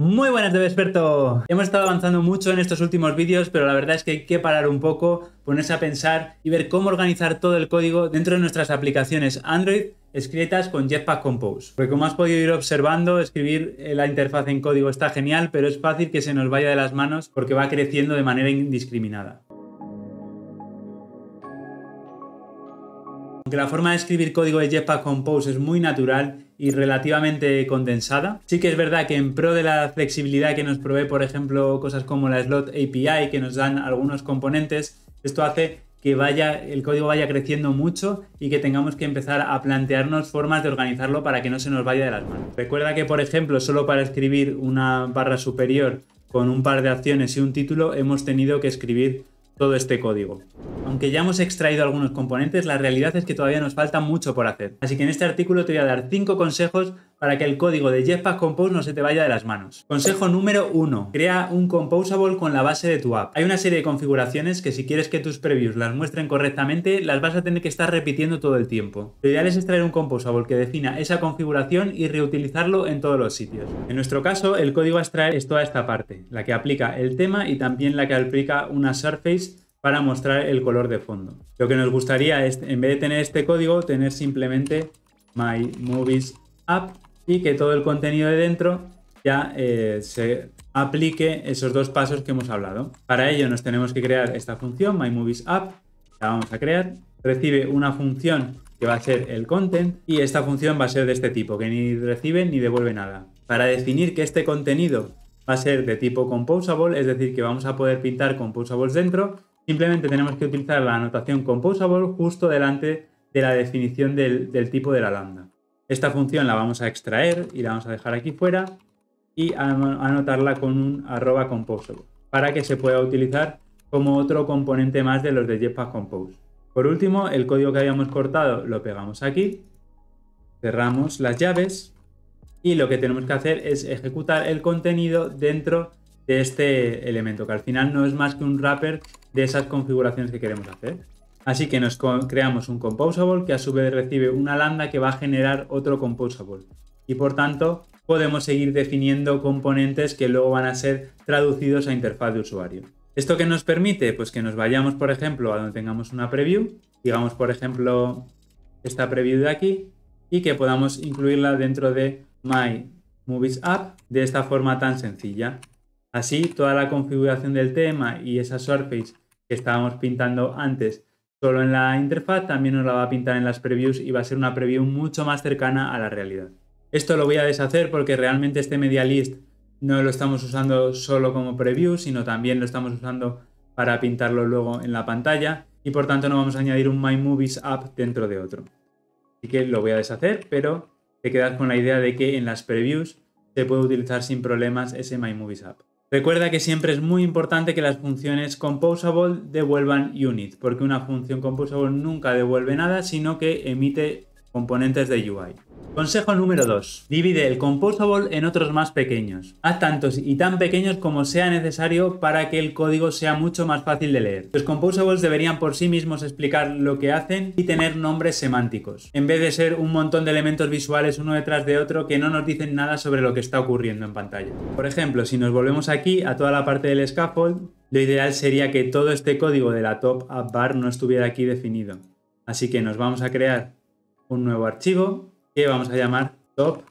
Muy buenas de. Hemos estado avanzando mucho en estos últimos vídeos, pero la verdad es que hay que parar un poco, ponerse a pensar y ver cómo organizar todo el código dentro de nuestras aplicaciones Android escritas con Jetpack Compose. Porque como has podido ir observando, escribir la interfaz en código está genial, pero es fácil que se nos vaya de las manos porque va creciendo de manera indiscriminada. Aunque la forma de escribir código de Jetpack Compose es muy natural y relativamente condensada. Sí que es verdad que en pro de la flexibilidad que nos provee, por ejemplo, cosas como la Slot API que nos dan algunos componentes, esto hace que vaya, el código vaya creciendo mucho y que tengamos que empezar a plantearnos formas de organizarlo para que no se nos vaya de las manos. Recuerda que, por ejemplo, solo para escribir una barra superior con un par de acciones y un título hemos tenido que escribir todo este código. Aunque ya hemos extraído algunos componentes, la realidad es que todavía nos falta mucho por hacer. Así que en este artículo te voy a dar 5 consejos para que el código de Jetpack Compose no se te vaya de las manos. Consejo número 1. Crea un composable con la base de tu app. Hay una serie de configuraciones que si quieres que tus previews las muestren correctamente, las vas a tener que estar repitiendo todo el tiempo. Lo ideal es extraer un composable que defina esa configuración y reutilizarlo en todos los sitios. En nuestro caso, el código a extraer es toda esta parte, la que aplica el tema y también la que aplica una surface para mostrar el color de fondo. Lo que nos gustaría es, en vez de tener este código, tener simplemente My Movies App y que todo el contenido de dentro ya eh, se aplique esos dos pasos que hemos hablado. Para ello nos tenemos que crear esta función, My Movies App, la vamos a crear, recibe una función que va a ser el content y esta función va a ser de este tipo, que ni recibe ni devuelve nada. Para definir que este contenido va a ser de tipo composable, es decir, que vamos a poder pintar composables dentro, Simplemente tenemos que utilizar la anotación composable justo delante de la definición del, tipo de la lambda. Esta función la vamos a extraer y la vamos a dejar aquí fuera y anotarla con un arroba composable para que se pueda utilizar como otro componente más de los de Jetpack Compose. Por último, el código que habíamos cortado lo pegamos aquí, cerramos las llaves y lo que tenemos que hacer es ejecutar el contenido dentro de este elemento, que al final no es más que un wrapper de esas configuraciones que queremos hacer. Así que nos creamos un composable que a su vez recibe una lambda que va a generar otro composable. Y por tanto, podemos seguir definiendo componentes que luego van a ser traducidos a interfaz de usuario. ¿Esto qué nos permite? Pues que nos vayamos, por ejemplo, a donde tengamos una preview, digamos, por ejemplo, esta preview de aquí, y que podamos incluirla dentro de My Movies App de esta forma tan sencilla. Así, toda la configuración del tema y esa surface que estábamos pintando antes solo en la interfaz también nos la va a pintar en las previews y va a ser una preview mucho más cercana a la realidad. Esto lo voy a deshacer porque realmente este media list no lo estamos usando solo como preview, sino también lo estamos usando para pintarlo luego en la pantalla y por tanto no vamos a añadir un My Movies app dentro de otro. Así que lo voy a deshacer, pero te quedas con la idea de que en las previews se puede utilizar sin problemas ese My Movies app. Recuerda que siempre es muy importante que las funciones composable devuelvan unit, porque una función composable nunca devuelve nada, sino que emite componentes de UI. Consejo número 2. Divide el composable en otros más pequeños. Haz tantos y tan pequeños como sea necesario para que el código sea mucho más fácil de leer. Los composables deberían por sí mismos explicar lo que hacen y tener nombres semánticos, en vez de ser un montón de elementos visuales uno detrás de otro que no nos dicen nada sobre lo que está ocurriendo en pantalla. Por ejemplo, si nos volvemos aquí a toda la parte del scaffold, lo ideal sería que todo este código de la top app bar no estuviera aquí definido. Así que nos vamos a crear un nuevo archivo que vamos a llamar top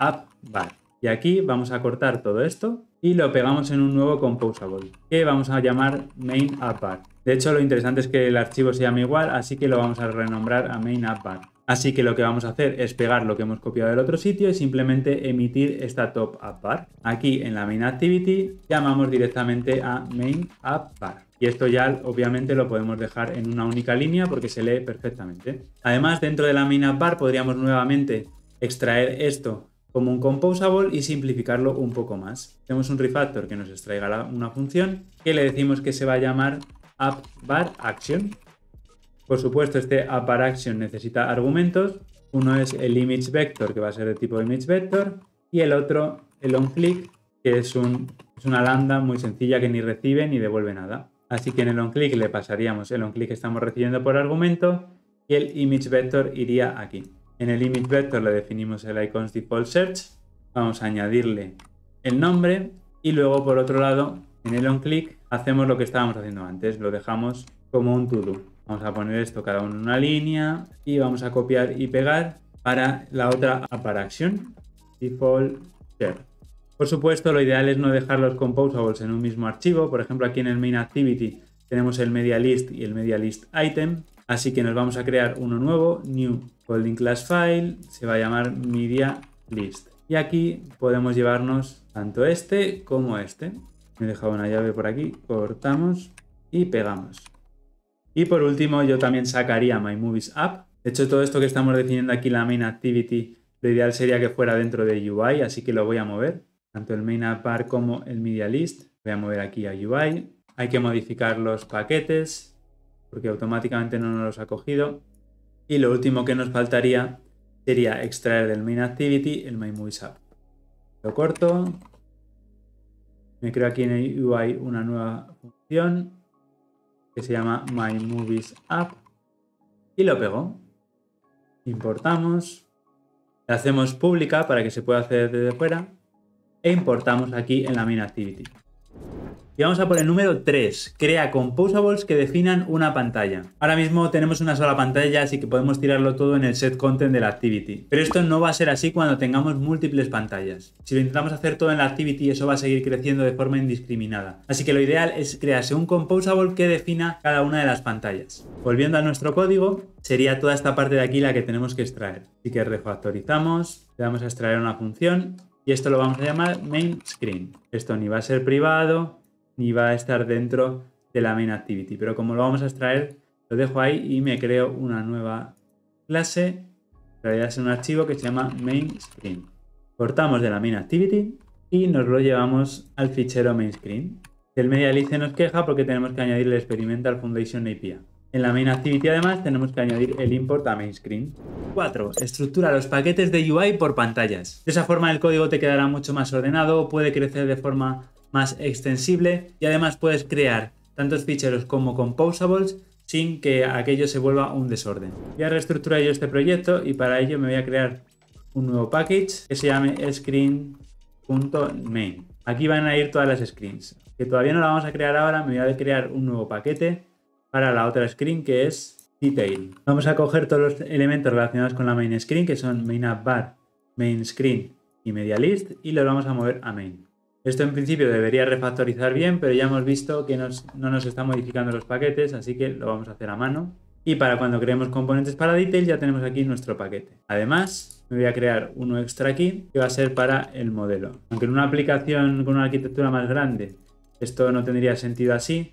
app bar. Y aquí vamos a cortar todo esto y lo pegamos en un nuevo composable que vamos a llamar main app bar. De hecho, lo interesante es que el archivo se llame igual, así que lo vamos a renombrar a main app bar. Así que lo que vamos a hacer es pegar lo que hemos copiado del otro sitio y simplemente emitir esta top app bar. Aquí en la main activity llamamos directamente a main app bar. Y esto ya obviamente lo podemos dejar en una única línea porque se lee perfectamente. Además, dentro de la mina bar podríamos nuevamente extraer esto como un composable y simplificarlo un poco más. Tenemos un refactor que nos extraiga una función que le decimos que se va a llamar appBarAction. Por supuesto, este appBarAction necesita argumentos. Uno es el image vector, que va a ser de tipo image vector, y el otro, el onClick, que es, es una lambda muy sencilla que ni recibe ni devuelve nada. Así que en el onClick le pasaríamos el onClick que estamos recibiendo por argumento y el image vector iría aquí. En el image vector le definimos el icons default search. Vamos a añadirle el nombre y luego por otro lado en el onClick hacemos lo que estábamos haciendo antes, lo dejamos como un todo. Vamos a poner esto cada uno en una línea y vamos a copiar y pegar para la otra acción default share. Por supuesto, lo ideal es no dejar los composables en un mismo archivo. Por ejemplo, aquí en el main activity tenemos el media list y el media list item. Así que nos vamos a crear uno nuevo, new holding class file, se va a llamar media list. Y aquí podemos llevarnos tanto este como este. Me he dejado una llave por aquí, cortamos y pegamos. Y por último, yo también sacaría My Movies App. De hecho, todo esto que estamos definiendo aquí, la main activity, lo ideal sería que fuera dentro de UI, así que lo voy a mover. Tanto el main app como el media list. Voy a mover aquí a UI. Hay que modificar los paquetes, porque automáticamente no nos los ha cogido. Y lo último que nos faltaría sería extraer del main activity el My Movies App. Lo corto. Me creo aquí en el UI una nueva función que se llama My Movies App y lo pego. Importamos, la hacemos pública para que se pueda hacer desde fuera e importamos aquí en la main activity. Y vamos a por el número 3. Crea composables que definan una pantalla. Ahora mismo tenemos una sola pantalla, así que podemos tirarlo todo en el set content de la activity. Pero esto no va a ser así cuando tengamos múltiples pantallas. Si lo intentamos hacer todo en la activity, eso va a seguir creciendo de forma indiscriminada. Así que lo ideal es crearse un composable que defina cada una de las pantallas. Volviendo a nuestro código, sería toda esta parte de aquí la que tenemos que extraer. Así que refactorizamos, le vamos a extraer una función y esto lo vamos a llamar main screen. Esto ni va a ser privado, ni va a estar dentro de la main activity. Pero como lo vamos a extraer, lo dejo ahí y me creo una nueva clase. En realidad es un archivo que se llama main screen. Cortamos de la main activity y nos lo llevamos al fichero main screen. El MediaList nos queja porque tenemos que añadir el experimental foundation API. En la main activity además tenemos que añadir el import a main screen. 4. Estructura los paquetes de UI por pantallas. De esa forma el código te quedará mucho más ordenado, puede crecer de forma más extensible y además puedes crear tantos ficheros como composables sin que aquello se vuelva un desorden. Ya reestructurado yo este proyecto y para ello me voy a crear un nuevo package que se llame screen.main. Aquí van a ir todas las screens. Que todavía no la vamos a crear ahora, me voy a crear un nuevo paquete para la otra screen que es detail. Vamos a coger todos los elementos relacionados con la main screen que son main app bar, main screen y media list y los vamos a mover a main. Esto en principio debería refactorizar bien, pero ya hemos visto que no nos está modificando los paquetes, así que lo vamos a hacer a mano. Y para cuando creemos componentes para detail ya tenemos aquí nuestro paquete. Además, me voy a crear uno extra aquí que va a ser para el modelo. Aunque en una aplicación con una arquitectura más grande esto no tendría sentido así,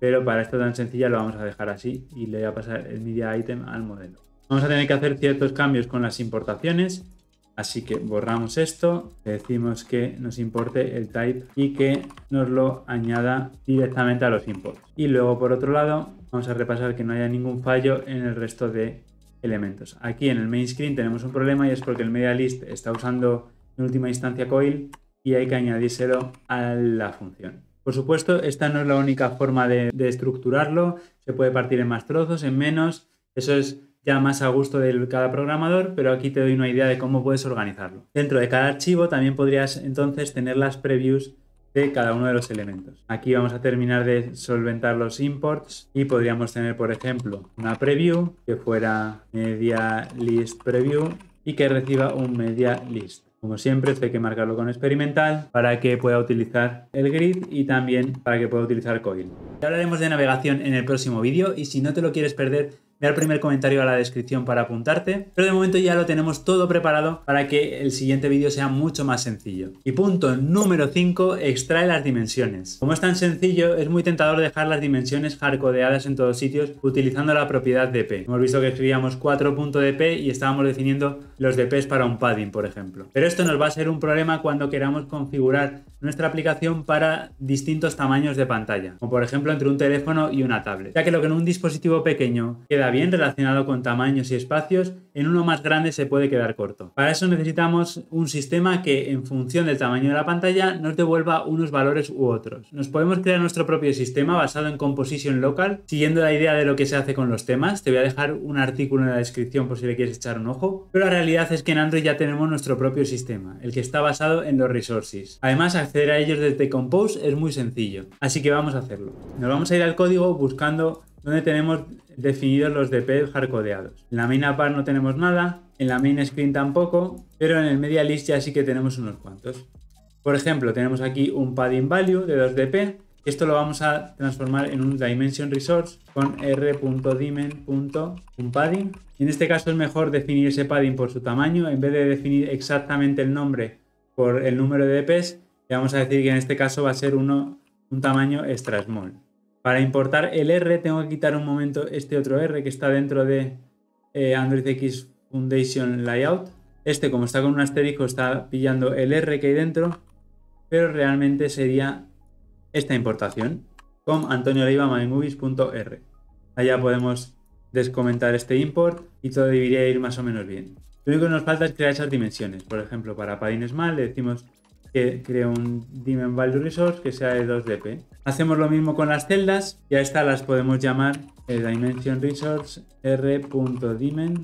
pero para esto tan sencilla lo vamos a dejar así y le voy a pasar el media item al modelo. Vamos a tener que hacer ciertos cambios con las importaciones Así que borramos esto, le decimos que nos importe el type y que nos lo añada directamente a los imports. Y luego por otro lado vamos a repasar que no haya ningún fallo en el resto de elementos. Aquí en el main screen tenemos un problema y es porque el media list está usando en última instancia coil y hay que añadírselo a la función. Por supuesto, esta no es la única forma de, de estructurarlo, se puede partir en más trozos, en menos, eso es ya más a gusto de cada programador, pero aquí te doy una idea de cómo puedes organizarlo. Dentro de cada archivo también podrías entonces tener las previews de cada uno de los elementos. Aquí vamos a terminar de solventar los imports y podríamos tener, por ejemplo, una preview que fuera media list preview y que reciba un media list. Como siempre, esto hay que marcarlo con experimental para que pueda utilizar el grid y también para que pueda utilizar coil. Ya hablaremos de navegación en el próximo vídeo y si no te lo quieres perder, Ve al primer comentario a la descripción para apuntarte, pero de momento ya lo tenemos todo preparado para que el siguiente vídeo sea mucho más sencillo. Y punto número 5, extrae las dimensiones. Como es tan sencillo, es muy tentador dejar las dimensiones hardcodeadas en todos sitios utilizando la propiedad dp. Hemos visto que escribíamos 4.dp y estábamos definiendo los dps para un padding, por ejemplo. Pero esto nos va a ser un problema cuando queramos configurar nuestra aplicación para distintos tamaños de pantalla, como por ejemplo entre un teléfono y una tablet, ya que lo que en un dispositivo pequeño queda bien relacionado con tamaños y espacios, en uno más grande se puede quedar corto. Para eso necesitamos un sistema que en función del tamaño de la pantalla nos devuelva unos valores u otros. Nos podemos crear nuestro propio sistema basado en Composition Local, siguiendo la idea de lo que se hace con los temas. Te voy a dejar un artículo en la descripción por si le quieres echar un ojo. Pero la realidad es que en Android ya tenemos nuestro propio sistema, el que está basado en los resources. Además, acceder a ellos desde Compose es muy sencillo. Así que vamos a hacerlo. Nos vamos a ir al código buscando donde tenemos definidos los DP hardcodeados. En la main apart no tenemos nada, en la main screen tampoco, pero en el media list ya sí que tenemos unos cuantos. Por ejemplo, tenemos aquí un padding value de 2dp. Esto lo vamos a transformar en un dimension resource con r.dimen.padding. En este caso es mejor definir ese padding por su tamaño en vez de definir exactamente el nombre por el número de dps. Le vamos a decir que en este caso va a ser uno, un tamaño extra small. Para importar el R tengo que quitar un momento este otro R que está dentro de eh, Android X Foundation Layout. Este, como está con un asterisco, está pillando el R que hay dentro, pero realmente sería esta importación con Antonio. Allá podemos descomentar este import y todo debería ir más o menos bien. Lo único que nos falta es crear esas dimensiones. Por ejemplo, para padding small le decimos que creo un dimen value resource que sea de 2dp. Hacemos lo mismo con las celdas y a estas las podemos llamar eh, dimension resource r.dimen.cell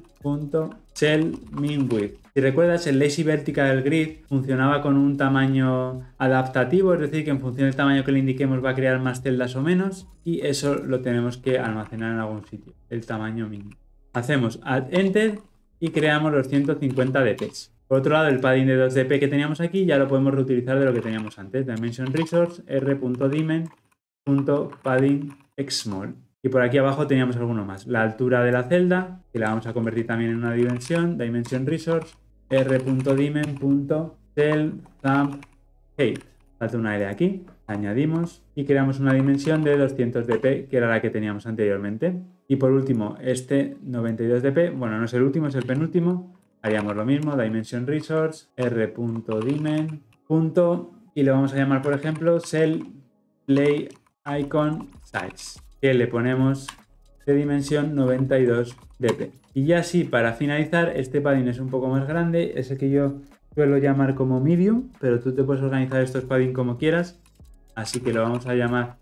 Si recuerdas, el lazy vertical grid funcionaba con un tamaño adaptativo, es decir, que en función del tamaño que le indiquemos va a crear más celdas o menos y eso lo tenemos que almacenar en algún sitio, el tamaño mínimo. Hacemos add enter y creamos los 150 dps. Por otro lado, el padding de 2dp que teníamos aquí ya lo podemos reutilizar de lo que teníamos antes. Dimension resource r.dimen.padding xmall. Y por aquí abajo teníamos alguno más. La altura de la celda, que la vamos a convertir también en una dimensión. Dimension resource r.dimen.cell.height. Falta una L aquí. Añadimos y creamos una dimensión de 200 dp, que era la que teníamos anteriormente. Y por último, este 92 dp, bueno, no es el último, es el penúltimo haríamos lo mismo, dimension resource, r.dimen, punto, y le vamos a llamar, por ejemplo, cell play icon size, que le ponemos de dimensión 92 dp. Y ya así, para finalizar, este padding es un poco más grande, es el que yo suelo llamar como medium, pero tú te puedes organizar estos padding como quieras, así que lo vamos a llamar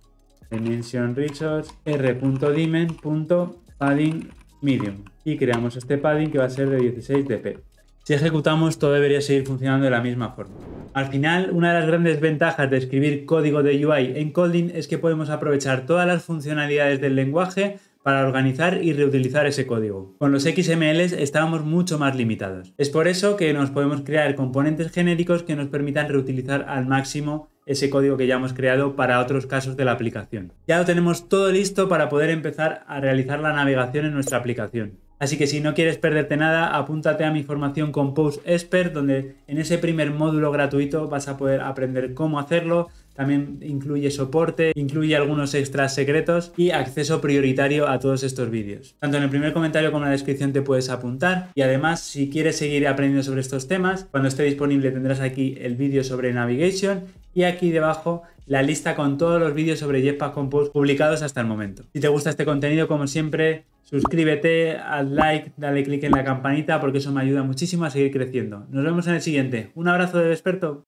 dimension resource r.dimen.padding medium y creamos este padding que va a ser de 16 dp. Si ejecutamos todo debería seguir funcionando de la misma forma. Al final, una de las grandes ventajas de escribir código de UI en Kotlin es que podemos aprovechar todas las funcionalidades del lenguaje para organizar y reutilizar ese código. Con los XMLs estábamos mucho más limitados. Es por eso que nos podemos crear componentes genéricos que nos permitan reutilizar al máximo ese código que ya hemos creado para otros casos de la aplicación. Ya lo tenemos todo listo para poder empezar a realizar la navegación en nuestra aplicación. Así que si no quieres perderte nada, apúntate a mi formación Compose Expert, donde en ese primer módulo gratuito vas a poder aprender cómo hacerlo. También incluye soporte, incluye algunos extras secretos y acceso prioritario a todos estos vídeos. Tanto en el primer comentario como en la descripción te puedes apuntar. Y además, si quieres seguir aprendiendo sobre estos temas, cuando esté disponible tendrás aquí el vídeo sobre navigation y aquí debajo la lista con todos los vídeos sobre Jetpack Compose publicados hasta el momento. Si te gusta este contenido, como siempre, suscríbete, haz like, dale click en la campanita porque eso me ayuda muchísimo a seguir creciendo. Nos vemos en el siguiente. Un abrazo de experto.